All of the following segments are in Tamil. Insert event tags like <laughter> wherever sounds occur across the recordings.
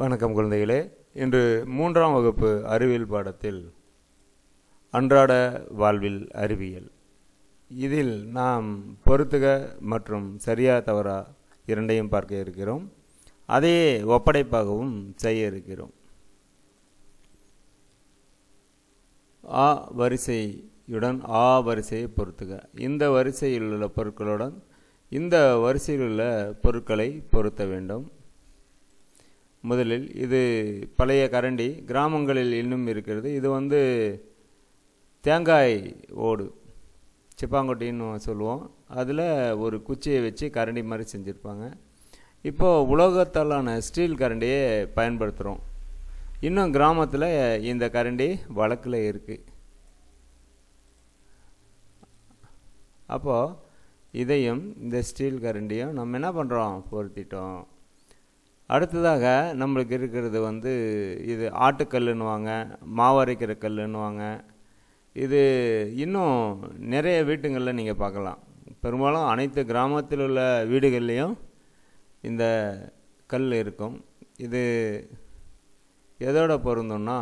வணக்கம் குழந்தைகளே. இன்று மூன்றாம் வகுப்பு அறிவியல் பாடத்தில் அன்றாட வாழ்வில் அறிவியல். இதில் நாம் பொருத்துக மற்றும் சரியா தவறா இரண்டையும் பார்க்க இருக்கிறோம். அதையே ஒப்படைப்பாகவும் செய்ய இருக்கிறோம். ஆ வரிசையுடன் ஆ வரிசையை பொருத்துக இந்த வரிசையில் உள்ள பொருட்களுடன் இந்த வரிசையில் உள்ள பொருட்களை பொருத்த வேண்டும். முதலில் இது பழைய கரண்டி கிராமங்களில் இன்னும் இருக்கிறது. இது வந்து தேங்காய் ஓடு சிப்பாங்கொட்டின்னு சொல்லுவோம். அதில் ஒரு குச்சியை வச்சு கரண்டி மாதிரி செஞ்சுருப்பாங்க. இப்போது உலோகத்தாலான ஸ்டீல் கரண்டியை பயன்படுத்துகிறோம் இன்னும் கிராமத்தில் இந்த கரண்டி வழக்கில் இருக்குது அப்போது இதையும் இந்த ஸ்டீல் கரண்டியும் நம்ம என்ன பண்ணுறோம் பொருத்திட்டோம். அடுத்ததாக நம்மளுக்கு இருக்கிறது வந்து இது ஆட்டுக்கல்லுன்னுவாங்க மாவரைக்கிற கல்லுன்னுவாங்க. இது இன்னும் நிறைய வீட்டுங்களில் நீங்கள் பார்க்கலாம். பெரும்பாலும் அனைத்து கிராமத்தில் உள்ள வீடுகள்லேயும் இந்த கல் இருக்கும். இது எதோட பொருந்தோம்னா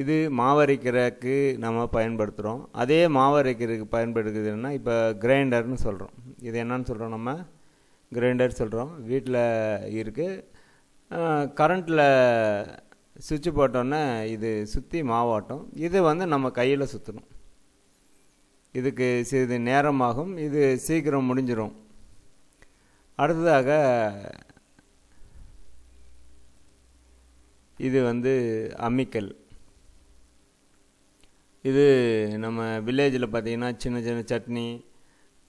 இது மாவரைக்கிறதுக்கு நம்ம பயன்படுத்துகிறோம் அதே மாவரைக்கிறதுக்கு பயன்படுத்துதுன்னா இப்போ கிரைண்டர்னு சொல்கிறோம் இது என்னன்னு சொல்கிறோம் நம்ம? கிரைண்டர் சொல்கிறோம் வீட்டில் இருக்குது கரண்ட்டில் சுவிட்ச் போட்டோன்னே இது சுற்றி மாவாட்டம் இது வந்து நம்ம கையில் சுற்றணும் இதுக்கு சிறிது நேரமாகும். இது சீக்கிரம் முடிஞ்சிடும் அடுத்ததாக இது வந்து அம்மிக்கல். இது நம்ம வில்லேஜில் பார்த்திங்கன்னா சின்ன சின்ன சட்னி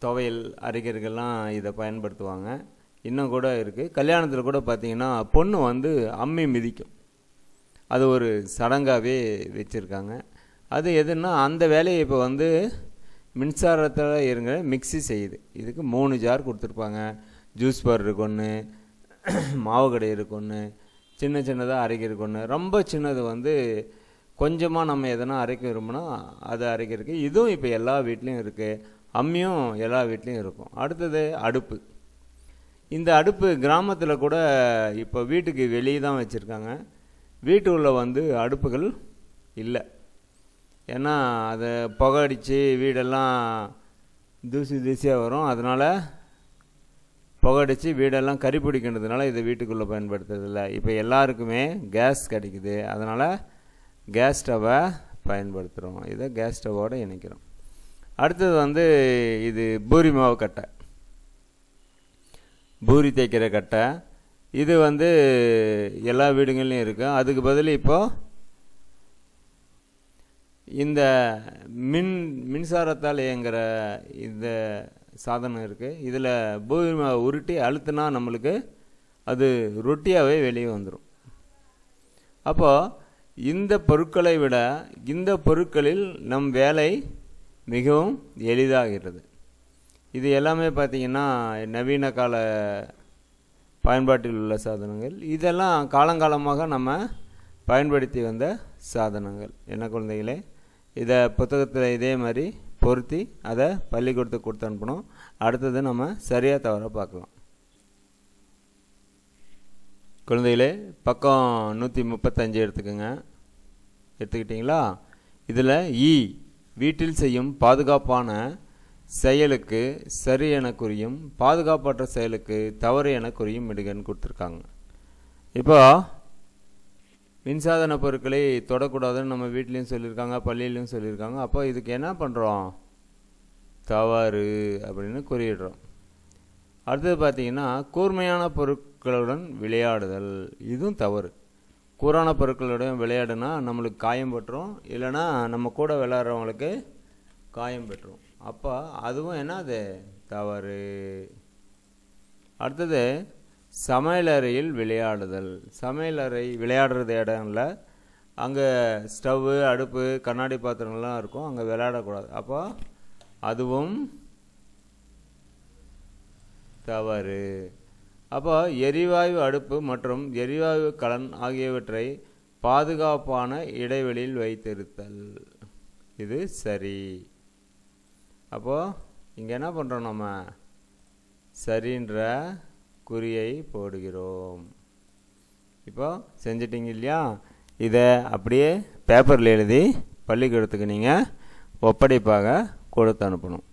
துவையல் அரைக்கிறதுக்கெல்லாம் இதை பயன்படுத்துவாங்க. இன்னும் கூட இருக்குது கல்யாணத்தில் கூட பார்த்திங்கன்னா பொண்ணு வந்து அம்மி மிதிக்கும். அது ஒரு சடங்காகவே வச்சுருக்காங்க. அது எதுன்னா அந்த வேலையை இப்போ வந்து மின்சாரத்தில் இருங்க மிக்சி செய்யுது. இதுக்கு மூணு ஜார் கொடுத்துருப்பாங்க. ஜூஸ் பவுடருக்கு ஒன்று <clears throat> மாவு கடையிறதுக்கு ஒன்று சின்ன சின்னதாக அரைக்கிறதுக்கு ஒன்று ரொம்ப சின்னது வந்து கொஞ்சமாக நம்ம எதனா அரைக்க விரும்பினா அதை அரைக்கிறதுக்கு. இதுவும் இப்போ எல்லா வீட்லேயும் இருக்குது அம்மியும் எல்லா வீட்லேயும் இருக்கும். அடுத்தது அடுப்பு. இந்த அடுப்பு கிராமத்தில் கூட இப்போ வீட்டுக்கு வெளியே தான் வச்சுருக்காங்க. வீட்டு உள்ள வந்து அடுப்புகள் இல்லை. ஏன்னா அதை புகை அடித்து வீடெல்லாம் தூசி தூசியாக வரும். அதனால் புகை அடித்து வீடெல்லாம் கறி பிடிக்கின்றதுனால இதை வீட்டுக்குள்ளே பயன்படுத்துறதில்ல இப்போ எல்லாருக்குமே கேஸ் கிடைக்குது. அதனால் கேஸ் ஸ்டவ்வை பயன்படுத்துகிறோம் இதை கேஸ் ஸ்டவ்வோடு இணைக்கிறோம். அடுத்தது வந்து இது பூரி மாவு கட்டை. பூரி தேய்க்கிற கட்டை. இது வந்து எல்லா வீடுகள்லையும் இருக்கும் அதுக்கு பதில் இப்போது இந்த மின் மின்சாரத்தால் இயங்குகிற இந்த சாதனம் இருக்குது இதில் பூரி மாவு உருட்டி அழுத்துனா நம்மளுக்கு அது ரொட்டியாகவே வெளியே வந்துடும் அப்போது இந்த பொருட்களை விட இந்த பொருட்களில் நம் வேலை மிகவும் எளிதாகிறது. இது எல்லாமே பார்த்திங்கன்னா நவீன கால பயன்பாட்டில் உள்ள சாதனங்கள். இதெல்லாம் காலங்காலமாக நம்ம பயன்படுத்தி வந்த சாதனங்கள். என்ன குழந்தைகளே? இதை புத்தகத்தில் இதே மாதிரி பொருத்தி அதை பள்ளிக்கூடத்துக்கு கொடுத்து அனுப்பணும். அடுத்தது நம்ம சரியாக தவற பார்க்கலாம். குழந்தைகளே பக்கம் நூற்றி முப்பத்தஞ்சு எடுத்துக்கோங்க. எடுத்துக்கிட்டிங்களா? இதில் இ e வீட்டில் செய்யும் பாதுகாப்பான செயலுக்கு சரி என குறியும் பாதுகாப்பற்ற செயலுக்கு தவறு என குறியும் இடுகன்னு கொடுத்துருக்காங்க. இப்போ மின்சாதன பொருட்களை தொடக்கூடாதுன்னு நம்ம வீட்லேயும் சொல்லியிருக்காங்க பள்ளியிலையும் சொல்லியிருக்காங்க. அப்போ இதுக்கு என்ன பண்ணுறோம் தவறு அப்படின்னு குறியிடுறோம் அடுத்தது பார்த்தீங்கன்னா கூர்மையான பொருட்களுடன் விளையாடுதல். இதுவும் தவறு. கூரான பொருட்களுடன் விளையாடுனா நம்மளுக்கு காயம் பெற்றுரும். இல்லைன்னா நம்ம கூட விளையாடுறவங்களுக்கு காயம் பெற்றுரும். அப்போ அதுவும் என்ன அது தவறு. அடுத்தது சமையலறையில் விளையாடுதல். சமையலறை விளையாடுறது இடம் இல்லை. அங்கே ஸ்டவ்வு அடுப்பு கண்ணாடி பாத்திரங்கள்லாம் இருக்கும். அங்கே விளையாடக்கூடாது. அப்போ அதுவும் தவறு. அப்போ எரிவாயு அடுப்பு மற்றும் எரிவாயு கலன் ஆகியவற்றை பாதுகாப்பான இடைவெளியில் வைத்திருத்தல். இது சரி. அப்போது இங்கே என்ன பண்ணுறோம் நம்ம? சரின்ற குறியை போடுகிறோம். இப்போ செஞ்சிட்டிங்க இல்லையா? இதை அப்படியே பேப்பரில் எழுதி பள்ளிக்கூடத்துக்கு நீங்கள் ஒப்படைப்பாக கொடுத்து அனுப்பணும்.